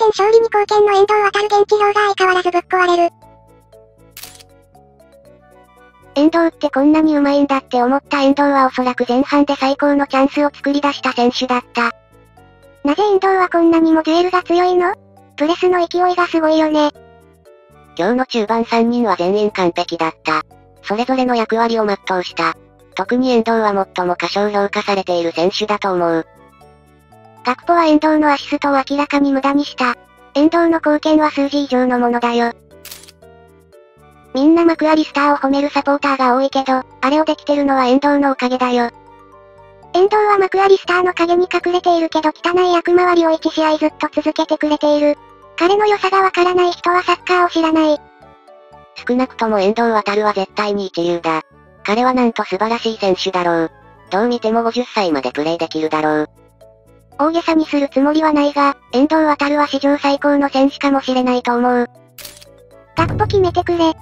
点勝利に貢献の遠藤航現地表が相変わらずぶっ壊れる。遠藤ってこんなに上手いんだって思った遠藤はおそらく前半で最高のチャンスを作り出した選手だった。なぜ遠藤はこんなにもデュエルが強いの？プレスの勢いがすごいよね。今日の中盤3人は全員完璧だった。それぞれの役割を全うした。特に遠藤は最も過小評価されている選手だと思う。学ポは遠藤のアシストを明らかに無駄にした。遠藤の貢献は数字以上のものだよ。みんなマクアリスターを褒めるサポーターが多いけど、あれをできてるのは遠藤のおかげだよ。遠藤はマクアリスターの影に隠れているけど汚い役回りを1試合ずっと続けてくれている。彼の良さがわからない人はサッカーを知らない。少なくとも遠藤航は絶対に一流だ。彼はなんと素晴らしい選手だろう。どう見ても50歳までプレイできるだろう。大げさにするつもりはないが、遠藤航は史上最高の選手かもしれないと思う。学ポ決めてくれ。